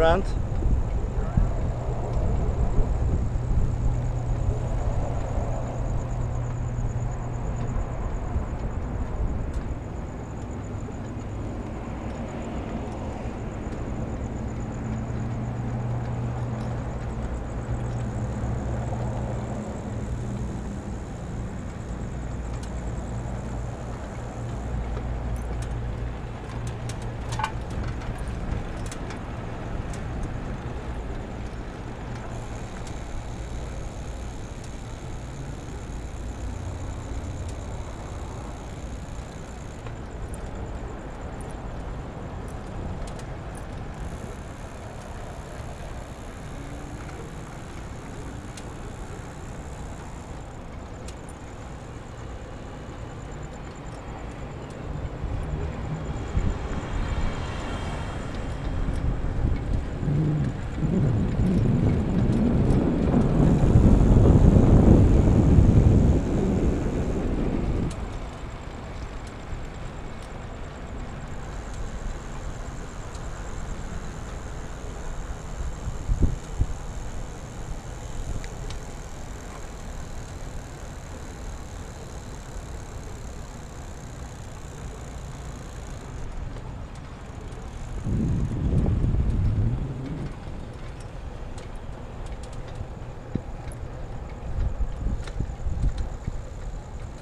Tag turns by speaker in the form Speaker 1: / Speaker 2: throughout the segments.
Speaker 1: around.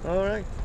Speaker 1: All right.